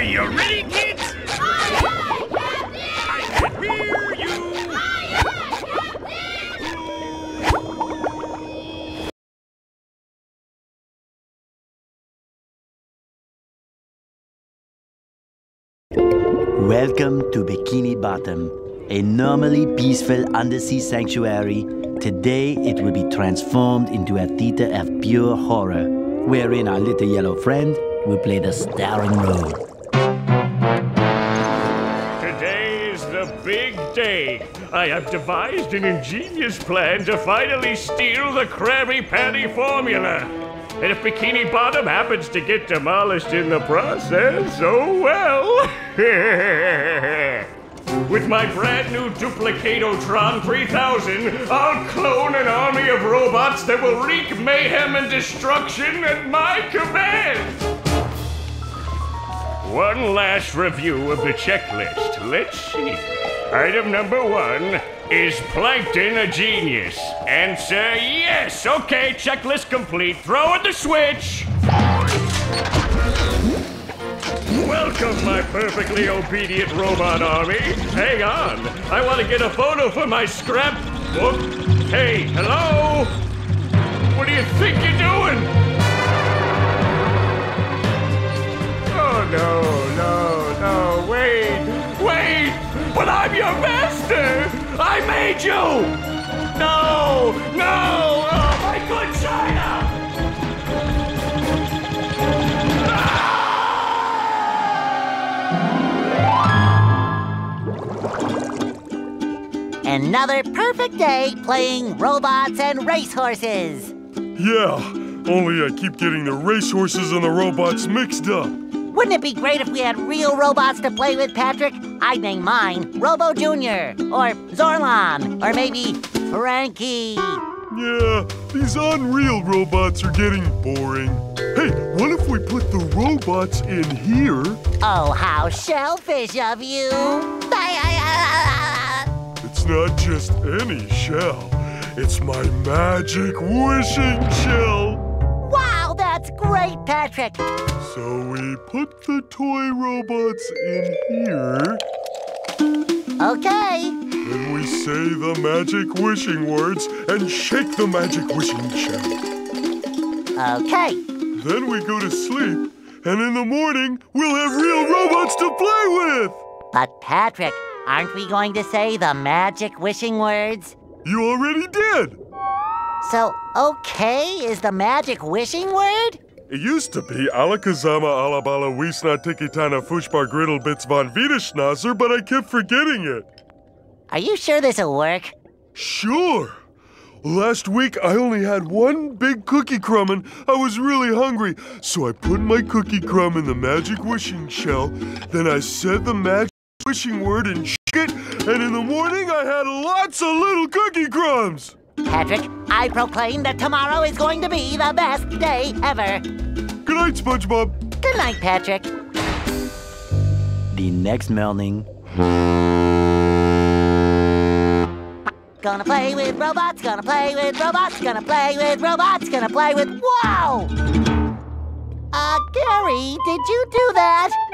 Are you ready, kids? I can hear you. Welcome to Bikini Bottom, a normally peaceful undersea sanctuary. Today it will be transformed into a theater of pure horror, wherein our little yellow friend will play the starring role. Day. I have devised an ingenious plan to finally steal the Krabby Patty formula. And if Bikini Bottom happens to get demolished in the process, oh well. With my brand new Duplicatotron 3000, I'll clone an army of robots that will wreak mayhem and destruction at my command. One last review of the checklist. Let's see. Item number one is Plankton a genius? Answer yes. Okay, checklist complete. Throw in the switch. Welcome, my perfectly obedient robot army. Hang on. I want to get a photo for my scrapbook. Hey, hello? What do you think you're doing? Oh, no, no, But I'm your master! I made you! No, no! Oh, my good China! Ah! Another perfect day playing robots and racehorses. Yeah, only I keep getting the racehorses and the robots mixed up. Wouldn't it be great if we had real robots to play with, Patrick? I'd name mine Robo Jr. or Zorlon or maybe Frankie. Yeah, these unreal robots are getting boring. Hey, what if we put the robots in here? Oh, how shellfish of you! It's not just any shell, it's my magic wishing shell. Wow, that's great, Patrick! So we put the toy robots in here, Okay, then we say the magic wishing words and shake the magic wishing shell. okay. Then we go to sleep, and in the morning, we'll have real robots to play with! But, Patrick, aren't we going to say the magic wishing words? You already did! So, okay is the magic wishing word? It used to be Alakazama Alabala Wiesna Tikitana Fushbar Griddle Bits von Wiederschnauzer, but I kept forgetting it. Are you sure this'll work? Sure. Last week I only had one big cookie crumb and I was really hungry, so I put my cookie crumb in the magic wishing shell. Then I said the magic wishing word and shook it, and in the morning I had lots of little cookie crumbs. Patrick, I proclaim that tomorrow is going to be the best day ever. Good night, SpongeBob. Good night, Patrick. The next morning, Gonna play with robots, gonna play with robots, gonna play with robots, gonna play with. Whoa! Uh, Gary, did you do that?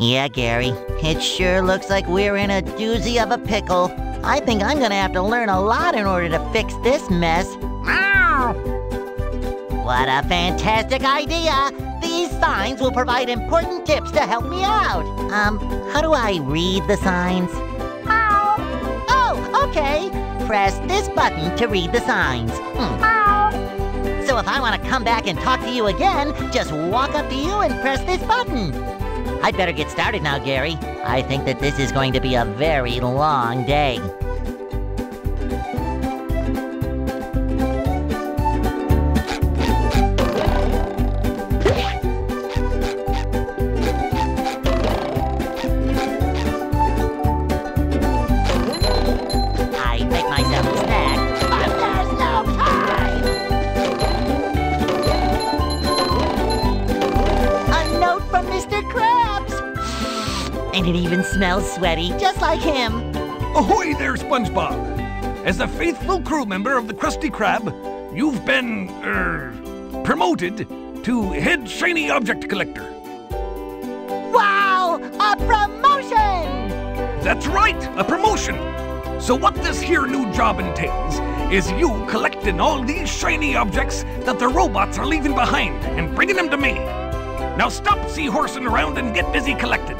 Yeah, Gary, it sure looks like we're in a doozy of a pickle. I think I'm gonna have to learn a lot in order to fix this mess. Meow! What a fantastic idea! These signs will provide important tips to help me out. Um, how do I read the signs? Oh, okay. Press this button to read the signs. Hmm. So if I want to come back and talk to you again, just walk up to you and press this button. I'd better get started now, Gary. I think that this is going to be a very long day. And it even smells sweaty, just like him. Ahoy there, SpongeBob! as a faithful crew member of the Krusty Krab, you've been, er, promoted to head shiny object collector. Wow! A promotion! That's right, a promotion. So what this here new job entails is you collecting all these shiny objects that the robots are leaving behind and bringing them to me. Now stop seahorsing around and get busy collecting.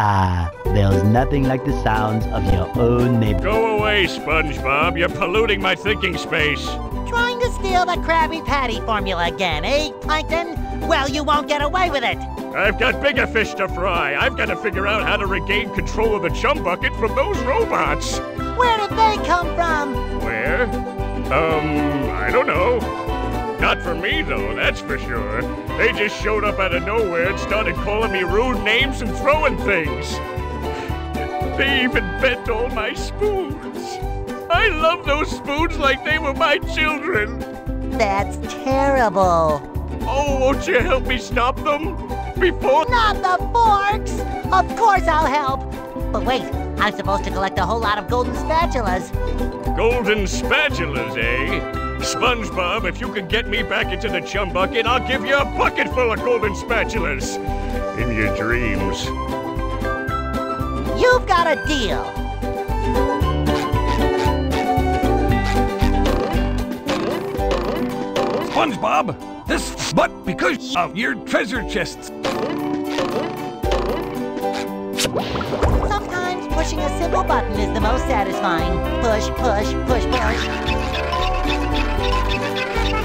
Ah, there's nothing like the sounds of your own neighbor. Go away, SpongeBob. You're polluting my thinking space. Trying to steal the Krabby Patty formula again, eh, Plankton? Well, you won't get away with it. I've got bigger fish to fry. I've got to figure out how to regain control of the chum bucket from those robots. Where did they come from? Where? Um, I don't know. Not for me, though, that's for sure. They just showed up out of nowhere and started calling me rude names and throwing things. They even bent all my spoons. I love those spoons like they were my children. That's terrible. Oh, won't you help me stop them? Before. Not the forks! Of course I'll help. But wait, I'm supposed to collect a whole lot of golden spatulas. Golden spatulas, eh? SpongeBob, if you can get me back into the chum bucket, I'll give you a bucket full of golden spatulas. In your dreams. You've got a deal. SpongeBob, this but because of your treasure chests. Sometimes pushing a simple button is the most satisfying. Push, push, push, push.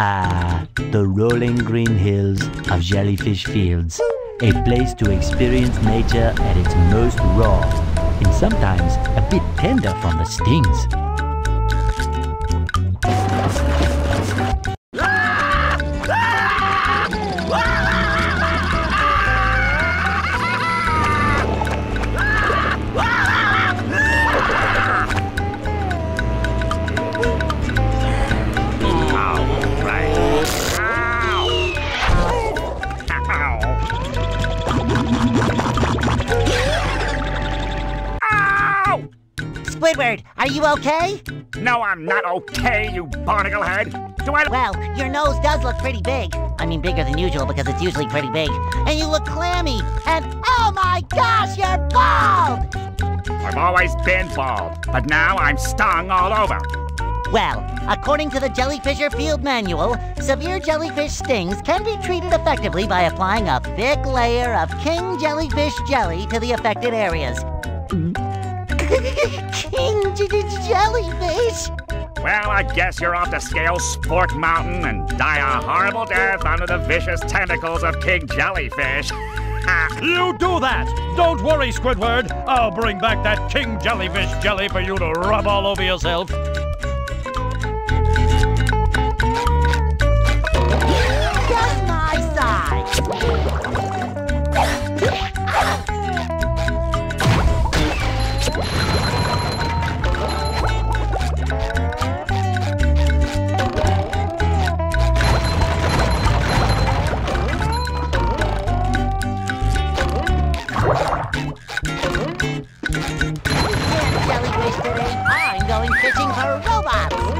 Ah, the rolling green hills of Jellyfish Fields. A place to experience nature at its most raw and sometimes a bit tender from the stings. Okay? No, I'm not okay, you barnacle head. Do I? Well, your nose does look pretty big. I mean, bigger than usual because it's usually pretty big. And you look clammy. And oh my gosh, you're bald! I've always been bald, but now I'm stung all over. Well, according to the Jellyfisher Field Manual, severe jellyfish stings can be treated effectively by applying a thick layer of king jellyfish jelly to the affected areas. King jellyfish? Well, I guess you're off to scale Spork Mountain and die a horrible death under the vicious tentacles of King Jellyfish. You do that! Don't worry, Squidward. I'll bring back that king jellyfish jelly for you to rub all over yourself. Fishing for robots.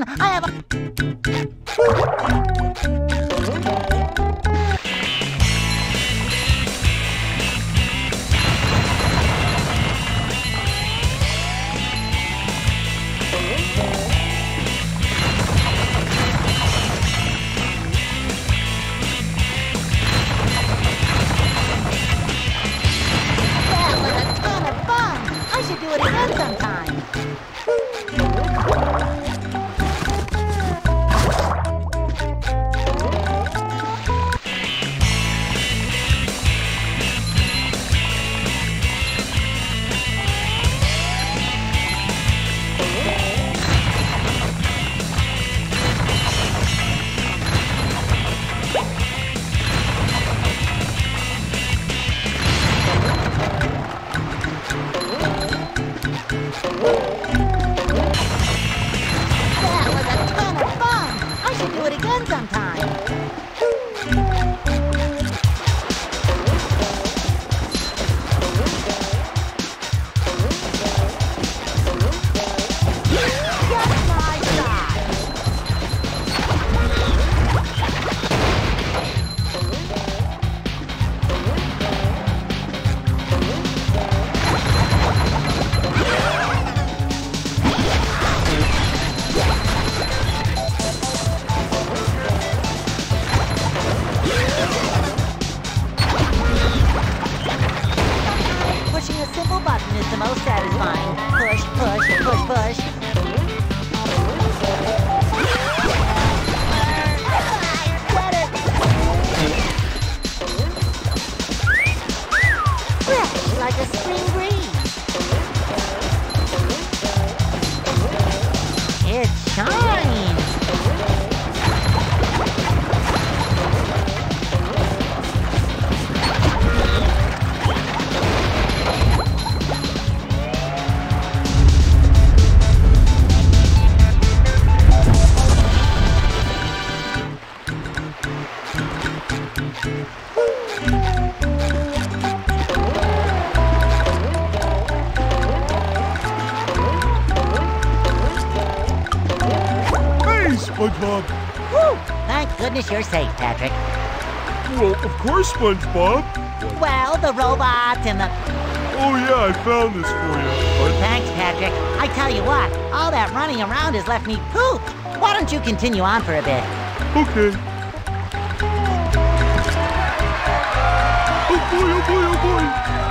I have a. do it again sometime. Fresh like SpongeBob. Well, the robots and the. Oh yeah, I found this for you. Thanks, Patrick. I tell you what, all that running around has left me pooped. Why don't you continue on for a bit? Okay. Oh boy, oh boy, oh boy.